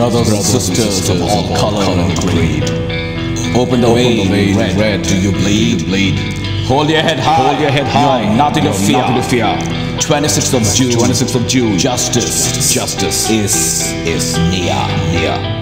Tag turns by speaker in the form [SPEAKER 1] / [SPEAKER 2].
[SPEAKER 1] brothers, and sisters of all color and creed. Open the way, red, red, do you bleed? bleed? Hold your head high, hold your head high, You're nothing to fear, nothing to fear. 26th of June, 26th of June, justice, justice is is near, near.